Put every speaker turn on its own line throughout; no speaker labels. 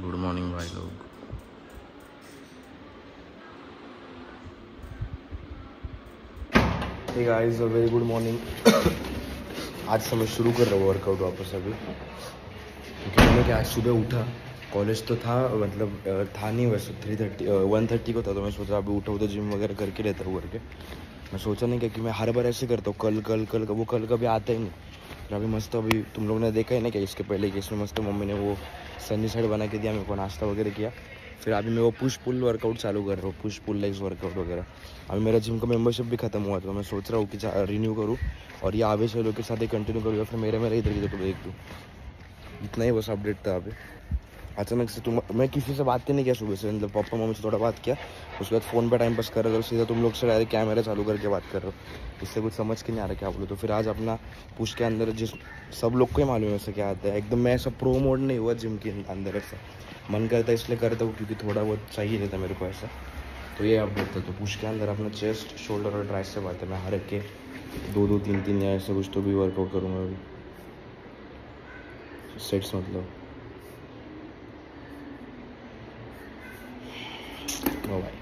Good morning भाई लोग।
Guys a very good morning आज से मैं शुरू कर रहा हूँ वर्कआउट वापस अभी। क्योंकि मैंने क्या आज सुबह उठा। कॉलेज तो था मतलब था नहीं वैसे। थ्री थर्टी वन थर्टी को था तो मैं सोच रहा अभी उठा तो जिम वगैरह करके रहता हूँ करके मैं सोचा नहीं क्या कि मैं हर बार ऐसे करता हूँ, कल कल कल, वो कल कभी आता ही नहीं। अभी मस्त अभी तुम लोग ने देखा है ना क्या इसके पहले कि इसमें मस्त मम्मी ने वो सनी साइड बना के दिया, मेरे को नाश्ता वगैरह किया। फिर अभी मैं वो पुश पुल वर्कआउट चालू कर रहा हूँ पुश पुल लेग्स वर्कआउट वगैरह। अभी मेरा जिम का मेंबरशिप भी खत्म हुआ तो मैं सोच रहा हूँ कि रिन्यू करूँ और ये आवेश लोग के साथ ही कंटिन्यू करूँ या फिर मेरे मेरे इधर की देख दूँ इतना ही बस अपडेट था अभी। अचानक से तुम मैं किसी से बात ही नहीं किया सुबह से मतलब पापा, मम्मी से थोड़ा बात किया। उसके बाद फ़ोन पे टाइम पास कर रहा था, और सीधा तुम लोग से डायरेक्ट कैमरा चालू करके बात कर रहे हो। इससे कुछ समझ के नहीं आ रहा क्या बोलो। तो फिर आज अपना पुश के अंदर जिस सब लोग को ही मालूम है क्या आता है। एकदम मैं ऐसा प्रो मोड नहीं हुआ जिम के अंदर ऐसा। मन करता है इसलिए करता हूँ, क्योंकि थोड़ा बहुत चाहिए रहता मेरे को ऐसा। तो ये अपडेट था। तो पुश के अंदर अपना चेस्ट शोल्डर और ट्राइस से बात है। मैं हर एक के दो दो, तीन तीन या ऐसे कुछ तो भी वर्कआउट करूँगा अभी। सेट्स मतलब ओ भाई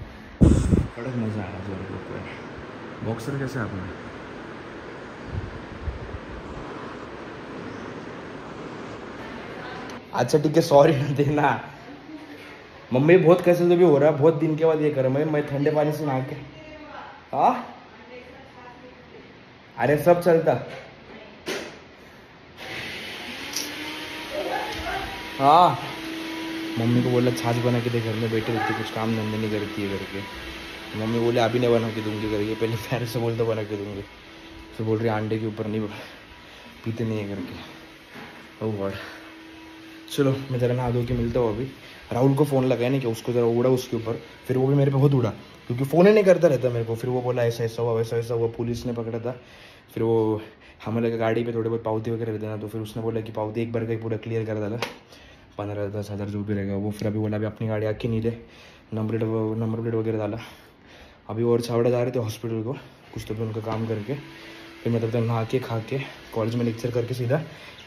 बड़ा मज़ा आया ज़ोर को बॉक्सर कैसे आपने अच्छा ठीक है सॉरी देना। मम्मी, बहुत कैसे तो भी हो रहा है, बहुत दिन के बाद ये कर मैं मैं ठंडे पानी से नहा के। हाँ? अरे सब चलता। हाँ। मम्मी को बोला, छाछ बना के दे घर में बैठे रहती कुछ काम धंधे नहीं करती है करके मम्मी बोले, अभी नहीं बना के दूँगी करके। पहले पैर से बोल तो बना के दूँगी। तो बोल रही, अंडे के ऊपर नहीं पीते नहीं है करके। Oh god. चलो, मैं ज़रा नहा धो के मिलता हूँ अभी। राहुल को फ़ोन लगाया नहीं कि उसको ज़रा उड़ा उसके ऊपर। फिर वो भी मेरे पे बहुत उड़ा, क्योंकि फ़ोन ही नहीं करता रहता मेरे को। फिर वो बोला, ऐसा ऐसा हुआ, वैसा वैसा हुआ, पुलिस ने पकड़ा था। फिर वो हमें लगा गाड़ी पे थोड़े बहुत पावती वगैरह देना तो फिर उसने बोला कि पावती एक बार का पूरा क्लियर कर डाला पंद्रह दस हज़ार जो भी रहेगा, वो फिर अभी बोला, अभी अपनी गाड़ी आके नहीं ले नंबर प्लेट नंबर प्लेट वगैरह डाला। अभी और छावड़ा जा रहे थे हॉस्पिटल को, कुछ तो भी उनका काम करके। फिर मैं तब नहा के, खा के कॉलेज में लेक्चर करके सीधा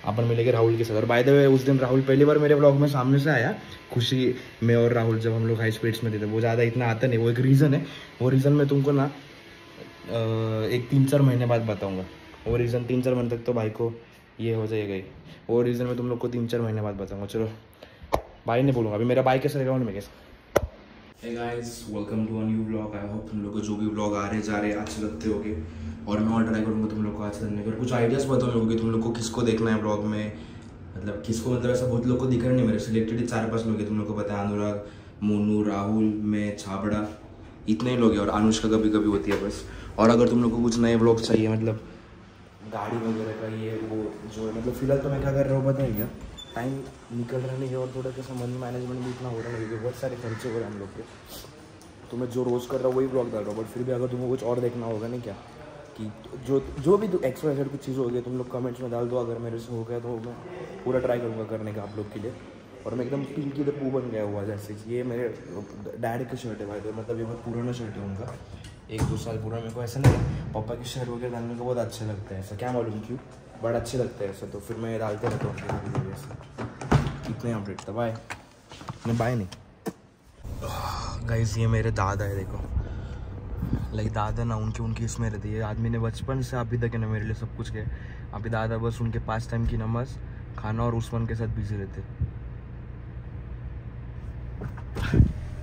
अपन मिलेंगे राहुल के साथ। और बाय द वे उस दिन राहुल पहली बार मेरे ब्लॉग में सामने से आया। खुशी मैं और राहुल जब हम लोग हाई स्पीड्स में थे तो वो ज़्यादा इतना आता नहीं, वो एक रीज़न है। वो रीज़न मैं तुमको ना एक तीन चार महीने बाद बताऊँगा। वो रीज़न तीन चार महीने तक तो भाई को ये हो जाएगा वो रीज़न मैं तुम लोग को तीन चार महीने बाद बताऊँगा। चलो भाई नहीं बोलूँगा। अभी मेरा बाइक कैसे रहेगा में कैसे Guys, welcome to a new vlog. I hope तुम लोग को जो भी vlog आ रहे जा रहे अच्छे लगते होगे। और मैं और ट्राई करूँगा तुम लोग को अच्छे लगने का कुछ आइडियाज़ बताओ लोगों की तुम लोग को किसको देखना है vlog में। मतलब किसको मतलब ऐसा बहुत लोग को दिख रहा नहीं मेरे सिलेक्टेड चार पाँच लोग हैं तुम लोग को पता है। अनुराग मोनू राहुल मैं छाबड़ा। इतने ही लोग हैं और अनुष्का कभी कभी होती है बस। और अगर तुम लोग को कुछ नए ब्लॉग चाहिए मतलब गाड़ी वगैरह का ये वो जो है मतलब फ़िलहाल तो मैं क्या कर रहा हूँ पता टाइम निकल रहा नहीं है और थोड़ा कैसा मनी मैनेजमेंट भी इतना हो रहा नहीं क्योंकि बहुत सारे खर्चे हो रहे हैं हम लोग के। तो मैं जो रोज़ कर रहा हूँ, वही ब्लॉग डाल रहा हूँ। बट फिर भी अगर तुमको कुछ और देखना होगा नहीं क्या? कि जो जो भी एक्स्ट्रा एजेड कुछ चीज़ होगी तुम लोग कमेंट्स में डाल दो। अगर मेरे से हो गया तो मैं पूरा ट्राई करूँगा करने का आप लोग के लिए। और मैं एकदम पिंक की इधर पू बन गया हुआ, जैसे कि ये मेरे डैड की शर्ट है भाई तो मतलब ये बहुत पुराना शर्ट है उनका। एक दो साल पूरा मेरे को ऐसा नहीं पापा की शर्ट वगैरह डालने को बहुत अच्छे लगता है, ऐसा क्या मालूम क्यों? बड़ा अच्छे लगता है ऐसा तो फिर मैं डालते रहता हूँ इतने अपडेट था बाय नहीं बाय नहीं। गाइस ये मेरे दादा है, देखो। लाइक दादा ना, उनकी उनकी इसमें रहती है आदमी ने बचपन से अभी तक ना मेरे लिए सब कुछ किया। अभी दादा बस उनके पास टाइम की नमाज़, खाना और उस्मान के साथ बिज़ी रहते।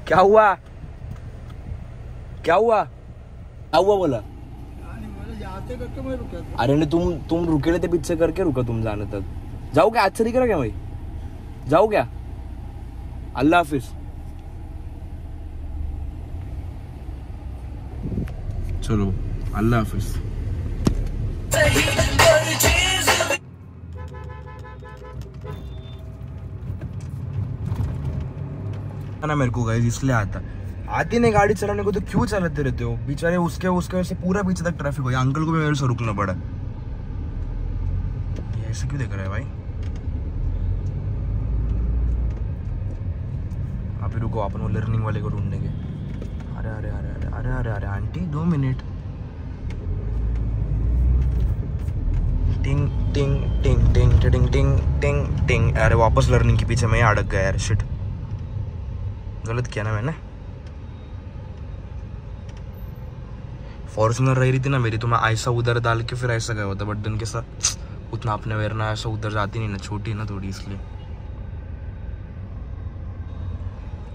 क्या हुआ? क्या हुआ? क्या हुआ बोला। अरे नहीं तुम तुम रुके थे पीछे करके रुका तुम जाने तक। जाओ क्या आज से नहीं करा क्या भाई? जाओ क्या? अल्लाह हाफिज। चलो अल्लाह हाफिज। ना मेरे को गाइस इसलिए आता। आती नहीं गाड़ी चलाने को तो क्यों चलाते रहते हो? बेचारे उसके उसके वजह से पूरा पीछे तक ट्रैफ़िक हो गया। अंकल को भी मेरे से रुकना पड़ा। ये ऐसे क्यों देख रहा है भाई? अभी रुको, अपन वो लर्निंग वाले को ढूँढने के अरे अरे अरे अरे अरे अरे अरे, आंटी, दो मिनट। टिंग टिंग टिंग टिंग टिंग टिंग टिंग टिंग। अरे, वापस लर्निंग के पीछे मैं अड़क गया यार शिट गलत किया ना मैंने। फॉर्चुनर रही रही थी ना मेरी तो मैं ऐसा उधर डाल के फिर ऐसा गया होता, बट दिन के साथ, उतना अपने वेरना ऐसा उधर जाती नहीं ना, छोटी ना थोड़ी इसलिए।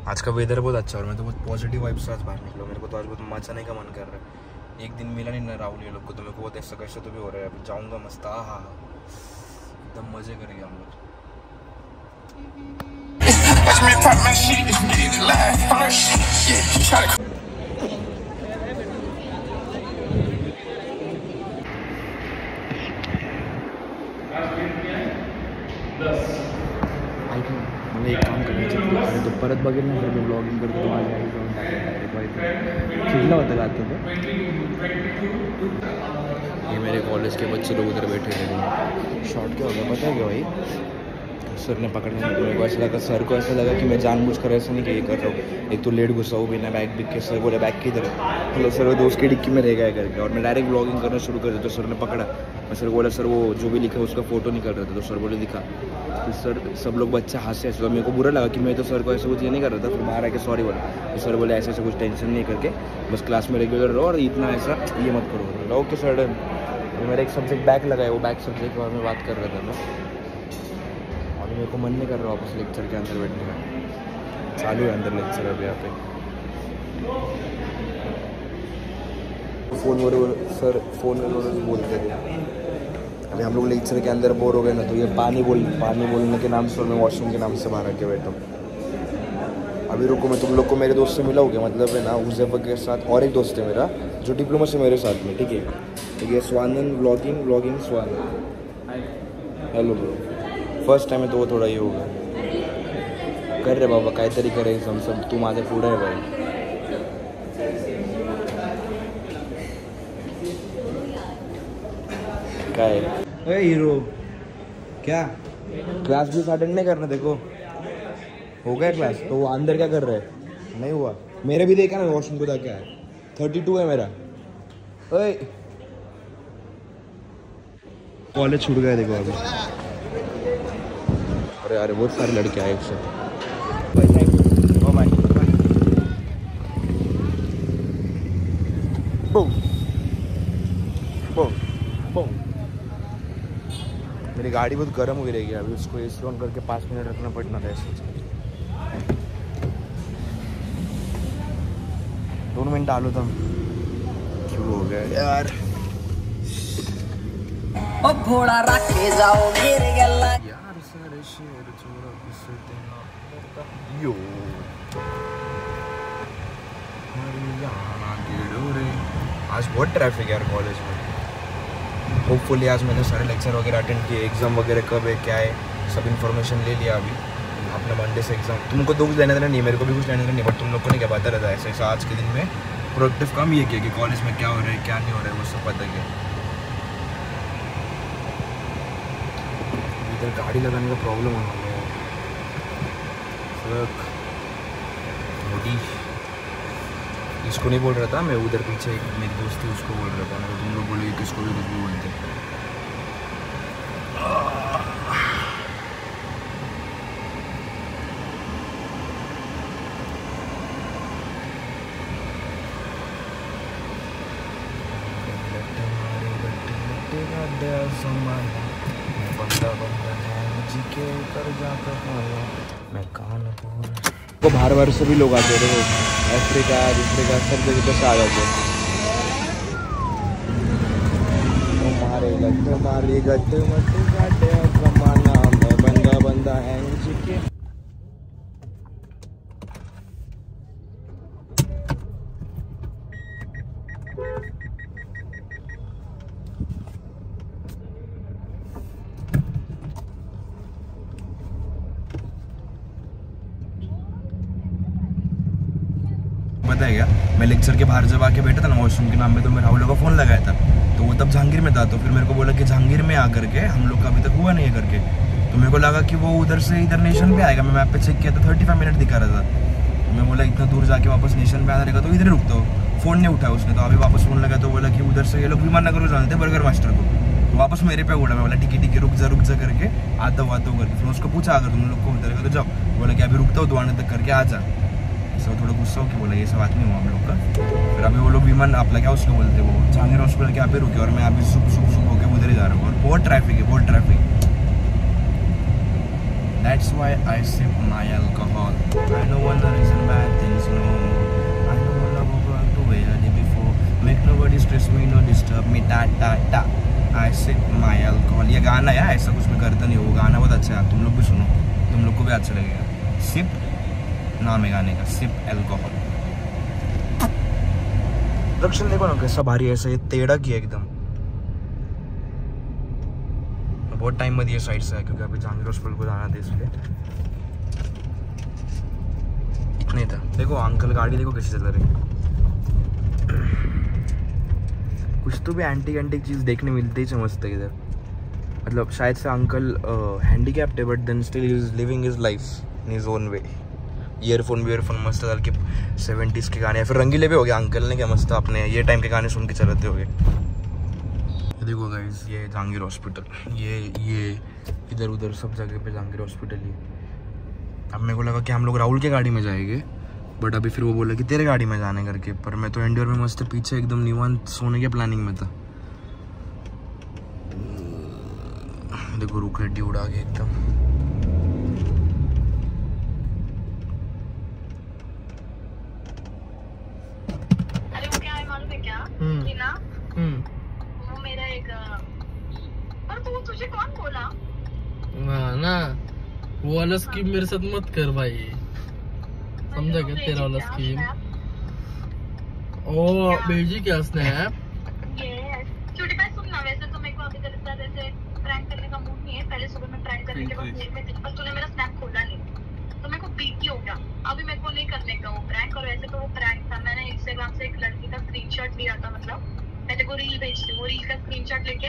आज का वेदर बहुत अच्छा और मैं तो बहुत पॉजिटिव वाइब से आज बाहर निकला मेरे को तो आज बहुत मज़ा आने का मन कर रहा है। एक दिन मिला नहीं ना राहुल ये लोग को तो मेरे को बहुत ऐसा कैसे तो भी हो रहा है। अभी जाऊँगा मस्त हाँ हाँ। एकदम मज़े करेंगे हम लोग। तो बघेल ना तर मी ब्लॉगिंग करतो तुम्हाला आई जाऊन टाकेल चिडला होता का आता तो ये मेरे कॉलेज के बच्चे लोग उधर बैठे थे शॉर्ट क्या हो गया पता है क्या भाई? सर ने पकड़ने में मेरे को ऐसा लगा सर को ऐसा लगा कि मैं जानबूझकर ऐसा नहीं कि ये कर रहा हूँ। एक तो लेट घुसा हूँ बिना बैग बिक के सर बोले बैग किधर है? मतलब सर वो दोस्त की डिक्की में रह गया करके और मैं डायरेक्ट ब्लॉगिंग करना शुरू कर दिया तो सर ने पकड़ा। मैं सर बोला सर वो जो भी लिखा उसका फ़ोटो निकल रहा था। तो सर बोले दिखा। फिर सर सब लोग बच्चा हंसे ऐसे तो मेरे को बुरा लगा कि मैं तो सर को ऐसा कुछ ये नहीं कर रहा था फिर बाहर आके सॉरी बोला। तो सर बोले ऐसे ऐसे कुछ टेंशन नहीं करके बस क्लास में रेगुलर रहो और इतना ऐसा ये मत करो। ओके सर मेरा एक सब्जेक्ट बैक लगा है वो बैक सब्जेक्ट के बारे में बात कर रहा था मैं। और मेरे को मन नहीं कर रहा वापस लेक्चर के अंदर बैठने का। चालू है अंदर लेक्चर अभी यहाँ पे। फ़ोन वर सर फ़ोन बोलते थे अभी हम लोग लेक्चर के अंदर बोर हो गए ना तो ये पानी बोल, पानी बोलने के नाम से और मैं वॉशरूम के नाम से बाहर आके बैठा हूँ। अभी रुको, मैं तुम लोग को मेरे दोस्त से मिला हो गया मतलब है ना उजैफा के साथ और एक दोस्त है मेरा, जो डिप्लोमा से मेरे साथ में, ठीक है? ठीक है, Swanand blogging blogging Swanand hello bro first time है तो वो थोडा हे होगा कर रे बाबा काहीतरी करे समसम तू माझ्या पुढं आहे भाई। काय?
अरे हीरो क्या?
क्लास भी अटेंड नहीं करना देखो। हो गया क्लास तो वो अंदर क्या कर रहे? है नहीं हुआ। मेरे भी देखा ना वॉशरूम को क्या है थर्टी टू है मेरा। ओए। कॉलेज छूट गया देखो अभी। अरे अरे, बहुत सारे लड़के आए एक साथ। गाड़ी बहुत गर्म हुई रहेगी अभी उसको ए सी ऑन करके पाँच मिनट रखना पड़ना था ऐसे। दोन मिनट आलो था क्यों हो गया यार?
घोड़ा रख जाओ मेरे गल्ला
यार सारे शेर चोरा घुसते ना यो। आज बहुत ट्रैफ़िक है यार कॉलेज में। होपफुली आज मैंने सारे लेक्चर वगैरह अटेंड किए एग्ज़ाम वगैरह कब है, क्या है, सब इन्फॉर्मेशन ले लिया अभी। अपना मंडे से एग्ज़ाम तुमको तो कुछ लेने देना नहीं, मेरे को भी कुछ लेने देना नहीं बट तुम लोग को नहीं क्या पता रहता है। ऐसा आज के दिन में प्रोडक्टिव काम ये किया कि कॉलेज में क्या हो रहा है, क्या नहीं हो रहा है, वो सब पता क्या। इधर गाड़ी लगाने का प्रॉब्लम होने है। इसको नहीं बोल रहा था, मैं उधर पीछे एक मेरी दोस्त थी, उसको बोल रहा था। मैं तुम लोग बोले किसको भी कुछ भी बोलते बंदा बंदा है मैं कानपुर को बाहर बाहर से भी लोग आते हैं, देखो। अफ्रीका अफ्रीका, सब जगह से आ जाते तुम्हारे गट तुम्हारी गट मत गाटे कमाना मैं बंदा बंदा है पता है क्या? मैं लेक्चर के बाहर जब आके बैठा था ना वॉशरूम के नाम में तो मैं राहुल का फ़ोन लगाया था। तो वो तब जहांगीर में था तो फिर मेरे को बोला कि जहांगीर में आकर के, हम लोग का अभी तक हुआ नहीं है करके। तो मेरे को लगा कि वो उधर से इधर नेशन पे आएगा। मैं मैप पे चेक किया था थर्टी फाइव मिनट दिखा रहा था। मैं बोला, इतना दूर जाके वापस नेशन पे आना रहेगा तो इधर रुकता हो फ़ोन नहीं उठाया उसने तो अभी वापस फ़ोन लगा तो बोला कि उधर से ये लोग विमान नगर को जानते हैं बर्गर मास्टर को। तो वापस मेरे पे उड़ा। मैं बोला टिकी टिकी रुक जा रुक जा करके आता हूँ आता करके। फिर उसको पूछा, अगर तुम लोग को उधर तो जाओ। बोला कि, अभी रुकता हूँ तो आने तक करके आ जा। वो थोड़ा गुस्सा हो के बोला ये सब नहीं हुआ हम लोग का फिर अभी वो लोग विमान आपला क्या उसको बोलते वो जहांगीर हॉस्पिटल के यहाँ पे रुके और मैं अभी सुख सुख सुख होके उधर ही जा रहा हूँ और बहुत ट्रैफ़िक है बहुत traffic why I sip my alcohol. I know one the reason bad things, no. I know one love over to where I did before. Make nobody stress me, no disturb me, ta ta ta. I sip my alcohol. ये गाना है ऐसा कुछ मैं करता नहीं वो गाना बहुत अच्छा है तुम लोग भी सुनो तुम लोग को भी अच्छा लगेगा सिप नाम है गाने का सिप एल्कोहल प्रोडक्शन देखो ना, कैसा भारी है, ऐसा ये टेढ़ा किया एकदम। बहुत टाइम मध्ये साइड से है क्योंकि अभी जहांगीर हॉस्पिटल को जाना था इसलिए। इतना था। देखो अंकल गाड़ी देखो कैसे चल रही कुछ तो भी एंटी एंटिक चीज़ देखने मिलती ही, समझते इधर। मतलब शायद से अंकल हैंडीकैप्ड है but then still is living is life in is own way earphone वीयरफोन मस्त डाल के सेवेंटीज़ के गाने फिर रंगीले भी हो गए, अंकल ने क्या मस्त अपने, ये टाइम के गाने सुन के चलाते हो गए। देखो गाइज़ ये जहांगीर हॉस्पिटल ये ये इधर उधर सब जगह पे जहांगीर हॉस्पिटल ही अब मेरे को लगा कि हम लोग राहुल के गाड़ी में जाएँगे बट अभी फिर वो बोला कि तेरे गाड़ी में जाने करके, पर मैं तो एंडियर में मस्त पीछे एकदम निवान सोने के प्लानिंग में था। देखो रुख रेड्डी उड़ा के एकदम
अरे वो क्या है मालूम है क्या कि ना और तू तुझे कौन बोला?
ना ना. वो वाला स्कीम मेरे साथ मत कर भाई. समझा क्या तेरा वाला स्कीम ओ भेजी क्या स्नैप
छोटी भाई सुन ना वैसे तो मेरे को अभी तेरे साथ ऐसे प्रैंक करने का मूड नहीं है पहले सुबह में प्रैंक करने के बाद मूड में थी पर तूने मेरा स्नैप खोला नहीं तो मेरे को बीती हो गया अभी मेरे को नहीं करने का वो प्रैंक और वैसे तो वो प्रैंक था मैंने इंस्टाग्राम से एक लड़की का स्क्रीनशॉट लिया था मतलब मैं तेरे को रील भेजती वो रील का स्क्रीनशॉट लेके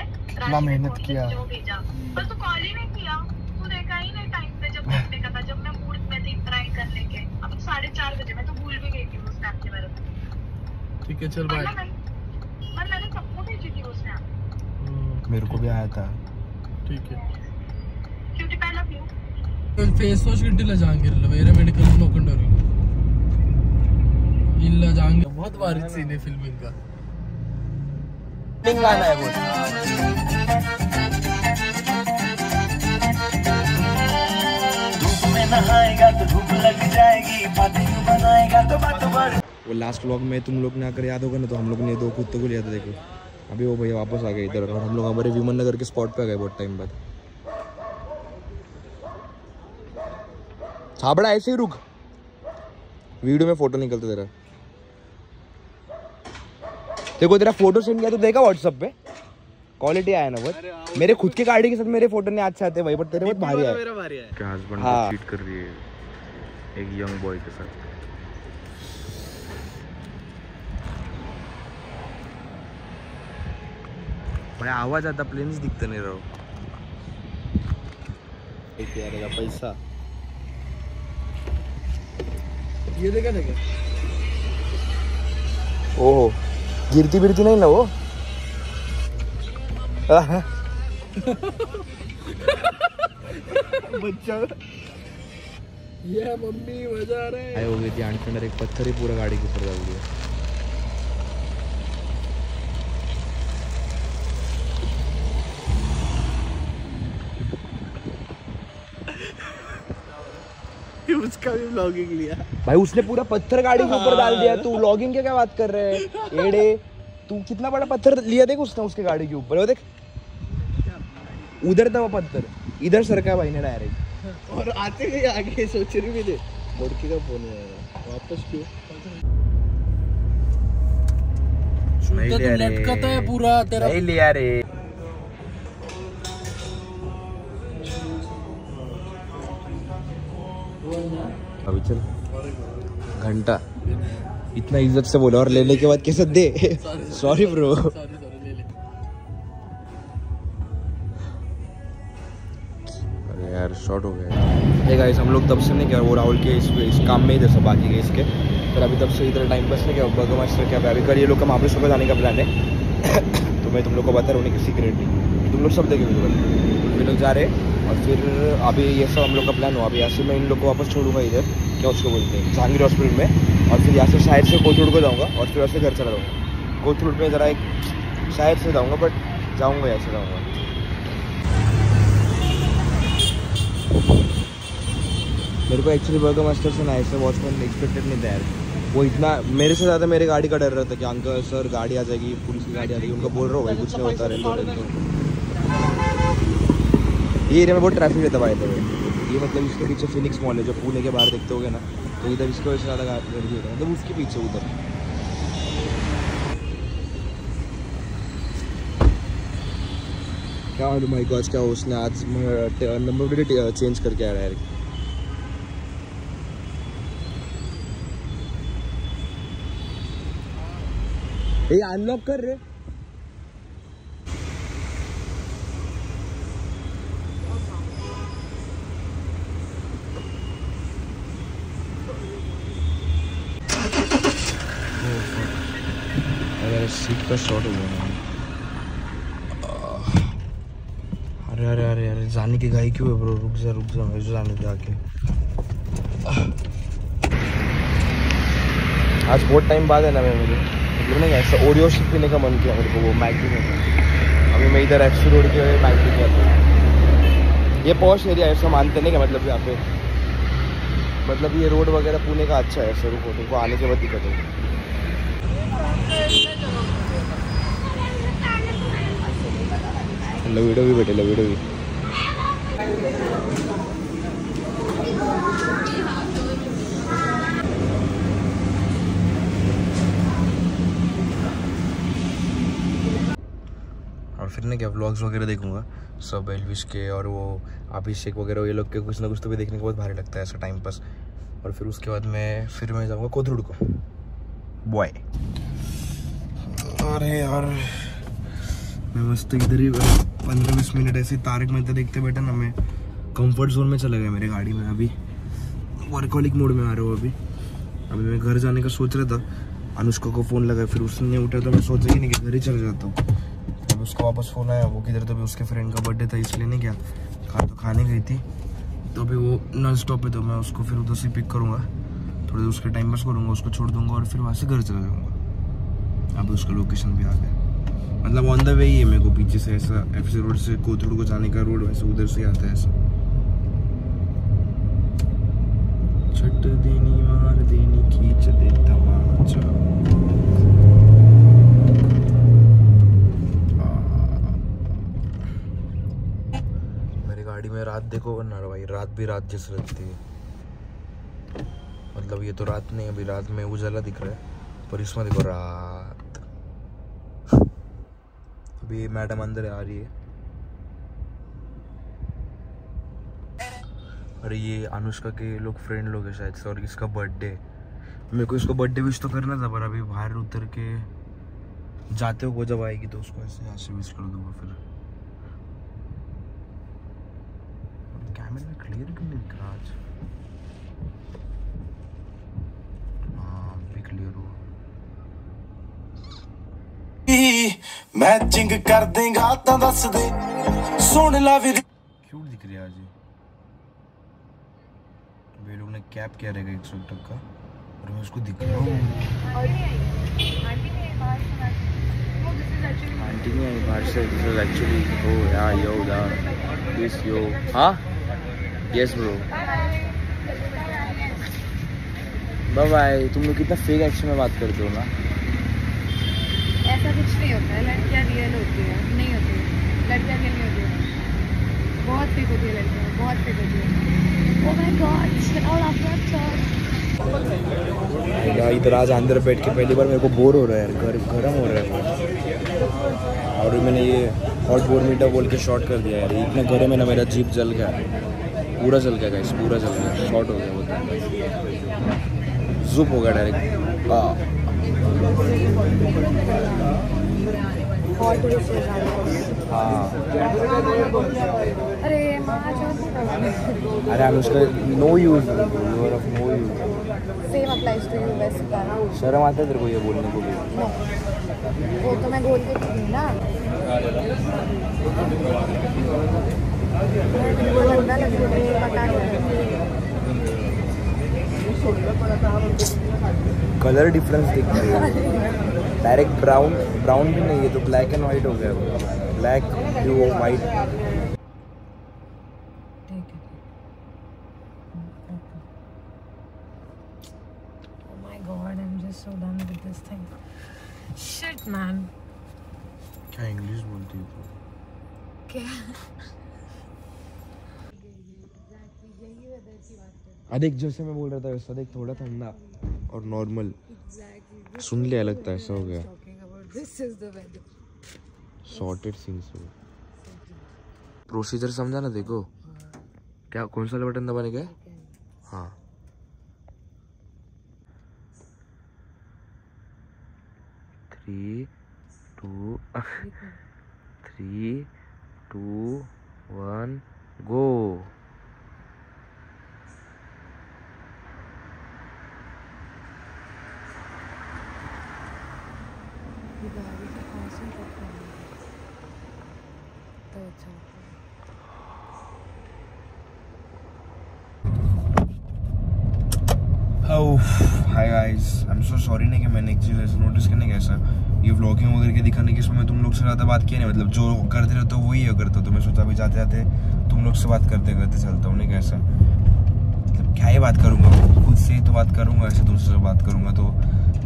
राशि
माँ
के
मेहनत
phone से
किया।
तुझे वो भेजा पर तू कॉल ही नहीं किया तू देखा ही नहीं टाइम पे जब देखने का था जब मैं मूड में थी प्रैंक करने के अब साढ़े चार बजे मैं तो भूल भी गई थी वो स्नैप के बारे में
ठीक है चल
वरना
भाई
मैं पर मैंने सबको भेजी थी वो स्नैप
हम्म,
मेरे को भी आया था
ठीक है
क्योंकि पहला व्यू
ಫೇಸ್ ವಾಶ್ ಇಟ್ಟಿಲ್ಲ ಜಾಂಗಿರಲ್ಲ ಬೇರೆ ಮೆಡಿಕಲ್ ನೋಕೊಂಡವ್ರು ಇಲ್ಲ ಜಾಂಗೀರ್ बहुत बारी सीन है फिल्मिंग का
गाना है वो
नहाएगा तो धूप लग जाएगी बनाएगा तो बात बढ़
वो लास्ट व्लॉग में तुम लोग ने अगर याद होगा ना तो हम लोग ने दो कुत्तों को लिया था देखो। अभी वो भैया वापस आ गए इधर और हम लोग हमारे विमन नगर के स्पॉट पे आ गए बहुत टाइम बाद। छाबड़ा ऐसे ही रुक। वीडियो में फ़ोटो निकलता तेरा। देखो तेरा फ़ोटो सेंड किया तो देखा व्हाट्सएप पे। क्वालिटी आया ना बहुत। मेरे खुद के गाड़ी के साथ मेरे फ़ोटो नहीं अच्छे आते भाई बट तेरे बहुत भारी आए। हस्बैंड
हाँ।
चीट कर रही है? एक यंग बॉय के साथ। भाई आवाज़ आता प्लेन्स दिखते नहीं रहो।
का पैसा।
ये देखा देखा
ओहो। गिरती बिरती नहीं ना वो? बच्चा।
ये मम्मी मज़ा आ रहा है।
आए हो गई थी आंटी एक पत्थर ही पूरा गाड़ी के ऊपर डाल दिया
उसका भी ब्लॉगिंग लिया।
भाई उसने पूरा पत्थर गाड़ी के ऊपर डाल दिया। तू लॉगिंग के क्या बात कर रहे है? एड़े तू कितना बड़ा पत्थर लिया देख उसने उसके गाड़ी के ऊपर। देख उधर था वो पत्थर इधर सरका भाई ने डायरेक्ट।
और आते गए आगे सोच रही भी दे लड़की का फ़ोन आया वापस क्यों?
नहीं
तो
लिया रे।
पूरा तेरा
नहीं लिया रे। घंटा। इतना इज़्ज़त से बोला और लेने के बाद कैसे दे? सॉरी ब्रो अरे यार शॉर्ट हो गया। हम लोग तब से नहीं क्या वो राहुल के इस, इस काम में थे सब बाकी के इसके। फिर अभी तब से इधर टाइम पास नहीं क्या बर्गर मास्टर क्या अभी कल ये लोग का महाबलेश्वर को जाने का प्लान है। तो मैं तुम लोग को बता रहा हूँ कि सीक्रेट तुम लोग सब देखे वीडियो लोग जा रहे और फिर अभी ये सब हम लोग का प्लान हुआ। अभी ऐसे मैं इन लोग को वापस छोड़ूँगा इधर। क्या उसको बोलते हैं? जहांगीर हॉस्पिटल में। और फिर यहाँ से शायद से कोथरूड को जाऊँगा और फिर वहाँ से घर चला जाऊँगा। कोथरूड में ज़रा एक शायद से जाऊँगा बट जाऊँगा यहाँ से, जाऊँगा। मेरे को एक्चुअली बर्गर मास्टर से ना है वॉचमैन एक्सपेक्टेड नहीं था वो इतना, मेरे से ज़्यादा मेरे गाड़ी का डर रहा था कि अंकल सर गाड़ी आ जाएगी पुलिस की गाड़ी आ जाएगी, उनको बोल रहा हूँ भाई कुछ नहीं होता रहने ये एरिया में बहुत ट्रैफ़िक रहता भाई तो ये मतलब इसके पीछे फिनिक्स मॉल है, जो पुणे के बाहर देखते होगे ना तो इधर इसकी वजह से ज़्यादा गा- गर्दी होता है। मतलब उसके पीछे, उधर। क्या मालूम भाई आज क्या उसने आज नंबर प्लेट चेंज करके आया है। ये अनलॉक कर रे अरे सीट का शॉर्ट हो। गया. अरे अरे अरे अरे, जाने की गाई क्यों है ब्रो रुक जा रुक जा मेरे जाने दे आके। आज बहुत टाइम बाद है ना मैं मुझे। मतलब नहीं ऐसा ओरियो शेक पीने का मन किया मेरे को, वो मैगी में अभी मैं इधर एफ़ रोड के मैगी किया ये पॉश एरिया ऐसा मानते नहीं क्या मतलब यहाँ पे? मतलब ये रोड वगैरह पुणे का अच्छा है, ऐसे रुको, तुमको आने के बाद दिक्कत होगी। लवीडो भी लवीडो भी और फिर ना क्या व्लॉग्स वगैरह देखूँगा? सब एलविश के और वो अभिषेक वगैरह, ये लोग के कुछ ना कुछ तो भी देखने को बहुत भारी लगता है ऐसा टाइम पास और फिर उसके बाद मैं, फिर मैं जाऊँगा कोथरूड को। बॉय अरे यार मैं मस्त इधर ही पंद्रह बीस मिनट ऐसे तारक मेहता देखते बैठा ना, मैं कंफर्ट जोन में चला गया मेरी गाड़ी में अभी। वर्कॉलिक मोड में आ रहा हूँ अभी। अभी मैं घर जाने का सोच रहा था। अनुष्का को फ़ोन लगाया, फिर उसने उठाया तो मैं सोचा ही नहीं कि घर ही चला जाता हूँ। अब उसका वापस फ़ोन आया, वो किधर तो भी उसके फ्रेंड का बर्थडे था, इसलिए नहीं क्या खा तो खाने गई थी। तो अभी वो नॉन स्टॉप है तो मैं उसको फिर उधर से पिक करूँगा। थोड़ी देर उसके टाइम पास करूँगा, उसको छोड़ दूँगा और फिर वहाँ से घर चला जाऊँगा। अभी उसका लोकेशन भी आ गया। मतलब ऑन द वे ही है मेरे को पीछे से ऐसा एफ़ सी रोड से कोथरूड को जाने का रोड वैसे उधर से आता है ऐसा। छट देनी, मार देनी, खींच दे तमाचा। मेरी गाड़ी में रात देखो ना भाई, रात भी रात जैसे लगती है। मतलब ये तो रात नहीं, अभी रात में उजाला दिख रहा है, पर इसमें देखो रात अभी मैडम अंदर आ रही है। अरे ये अनुष्का के लोग फ्रेंड लोग हैं शायद और इसका बर्थडे मेरे को इसको बर्थडे विश तो करना था, पर अभी बाहर उतर के जाते हो, वो जब आएगी तो उसको ऐसे यहाँ से विश कर दूँगा फिर। कैमरे में क्लियर क्यों नहीं दिख रहा आज हाँ भी क्लियर हुआ
ਮੈਚਿੰਗ ਕਰ ਦੇਗਾ ਤਾਂ ਦੱਸ ਦੇ ਸੁਣ ਲਾ ਵੀ
क्यूट दिख रही है आज ये अब ये लोग ने कैप किया रहेगा एक सौ तक का और मैं उसको दिख रहा हूँ आंटी नहीं आई बाहर से दिस इज एक्चुअली ओ या यो दा दिस यो हाँ यस ब्रो बाय बाय तुम लोग कितना फेक एक्शन में बात करते हो ना
ऐसा कुछ नहीं होता है। लड़कियाँ रियल होती है, नहीं होती लड़कियाँ रियल नहीं होती बहुत फेक होती है लड़कियाँ, बहुत फेक होती है। ओह माय गॉड और आपका
यार, इधर आज अंदर बैठ के पहली बार मेरे को बोर हो रहा है घर, गर्म हो रहा है और मैंने ये हॉट बोर मीटर बोल के शॉर्ट कर दिया यार इतना गर्म है ना मेरा जीप जल गया। पूरा जल गया गाइस पूरा जल गया शॉर्ट हो गया वो जुप हो गया डायरेक्ट
अरे माँ जो
Anushka no use your of no use
same applies to you वैसे का
शर्म आता है तेरे को ये बोलने को भी
वो तो मैं बोल के थी ना। वो लगना लग रहा है बता रहा
कलर डिफरेंस दिख रही है। डायरेक्ट ब्राउन ब्राउन भी नहीं है तो ब्लैक एंड वाइट हो गया वो। Black blue
white Oh god, I'm just so done with this thing. Shit, man.
क्या इंग्लिश बोलती है
क्या?
अधिक जैसे मैं बोल रहा था वैसा देख थोड़ा ठंडा। और नॉर्मल सुन लिया लगता है ऐसा हो गया. सॉर्टेड सीन्स हो प्रोसीजर समझा ना देखो। क्या कौन सा बटन दबाने का है? हाँ। Three two three two one go
ये गाड़ी का concentrate करना। तो अच्छा।
Hi guys I am so sorry नहीं कि मैंने एक चीज़ ऐसे नोटिस करने कैसा ये व्लॉगिंग वगैरह के दिखाने के इसमें मैं तुम लोग से ज़्यादा बात किया नहीं। मतलब जो करते रहते हो वही करता तो मैं सोचा अभी जाते जाते तुम लोग से बात करते करते चलता हूँ, नहीं कैसा मतलब क्या ही बात करूँगा? खुद से ही तो बात करूँगा, ऐसे दूसरे से बात करूँगा तो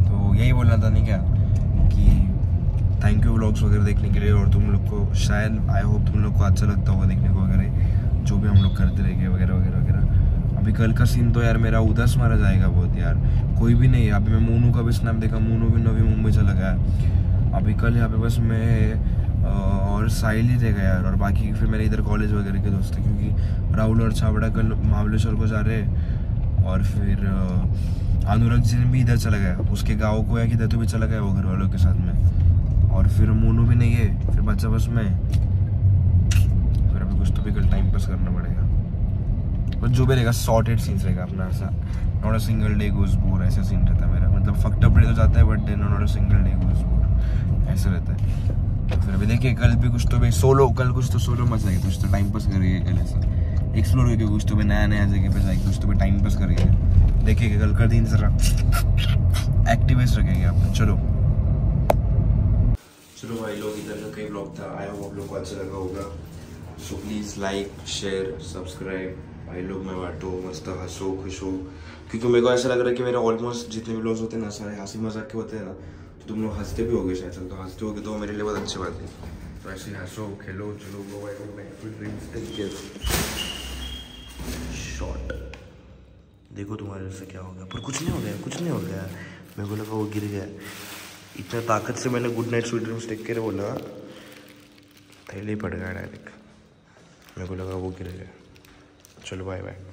तो यही बोलना था, नहीं क्या? कि थैंक यू व्लॉग्स वगैरह देखने के लिए और तुम लोग को शायद आई होप तुम लोग को अच्छा लगता होगा देखने को वगैरह, जो भी हम लोग करते रहेंगे वगैरह वगैरह वगैरह। अभी कल का सीन तो यार मेरा उदास मारा जाएगा बहुत यार। कोई भी नहीं, अभी मैं मोनू का भी स्नैप देखा, मोनू भी नवी मुंबई चला गया। अभी कल यहाँ पे बस मैं और साहिल ही रहेगा यार, और बाकी फिर मेरे इधर कॉलेज वगैरह के दोस्त हैं, क्योंकि राहुल और छाबड़ा कल महाबलेश्वर को जा रहे और फिर अनुराग जैन भी इधर चला गया, उसके गाँव को या किधर तो भी चला गया वो घर वालों के साथ में। और फिर मोनू भी नहीं है, फिर बच्चा बस में। फिर अभी कुछ तो भी कल टाइम पास करना पड़ेगा। पर जो भी रहेगा सॉर्टेड सीन्स रहेगा अपना, ऐसा। Not a single day goes bore ऐसा सीन रहता है मेरा। मतलब फक्ट अप डे तो जाता है but then not a single day goes bore ऐसा रहता है। तो फिर अभी देखिए, कल भी कुछ तो भी सोलो कल कुछ तो सोलो मज़ा आएगा कुछ तो टाइम पास करेंगे कल ऐसा। एक्सप्लोर करके कुछ तो भी, नया नया जगह पे जाएगी कुछ तो भी टाइम पास करेंगे देखिए कल का दिन जरा एक्टिवेस रखेंगे आप। चलो। चलो भाई लोग इधर का कई ब्लॉग था, आया होप आप लोग को अच्छा लगा होगा। So please like share subscribe भाई लोग, मैं बांटो, मस्त हंसो, खुश हो। क्योंकि मेरे को ऐसा लग रहा है कि मेरा ऑलमोस्ट जितने भी ब्लॉग्स होते हैं ना, सारे हँसी मज़ाक के होते हैं ना तो तुम लोग हँसते भी होगे शायद तो हँसते होगे तो मेरे लिए बहुत अच्छी बात है। तो ऐसे हंसो, खेलो, चलो शॉर्ट देखो तुम्हारे से क्या हो गया, पर कुछ नहीं हो गया, कुछ नहीं हो गया। मेरे को लगा वो गिर गया। इतना ताकत से मैंने गुड नाइट स्वीट ड्रीम्स देख के बोला थैली पड़ गया डायरेक्ट मेरे को लगा वो गिर गया। चलो बाय बाय